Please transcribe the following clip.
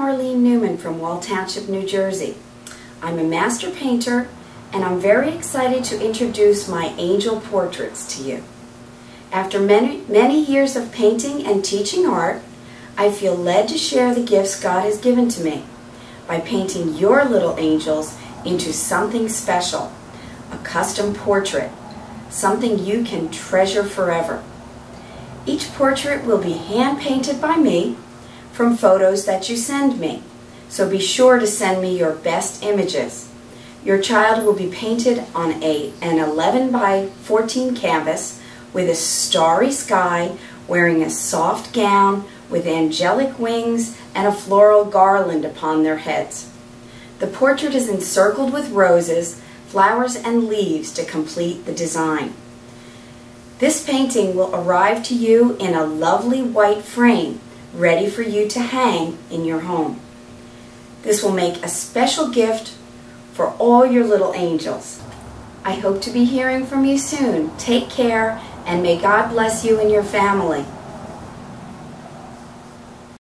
Arlene Newman from Wall Township, New Jersey. I'm a master painter and I'm very excited to introduce my angel portraits to you. After many, many years of painting and teaching art, I feel led to share the gifts God has given to me by painting your little angels into something special, a custom portrait, something you can treasure forever. Each portrait will be hand painted by me from photos that you send me, so be sure to send me your best images. Your child will be painted on a, an 11 by 14 canvas with a starry sky, wearing a soft gown with angelic wings and a floral garland upon their heads. The portrait is encircled with roses, flowers, and leaves to complete the design. This painting will arrive to you in a lovely white frame, ready for you to hang in your home. This will make a special gift for all your little angels. I hope to be hearing from you soon. Take care, and may God bless you and your family.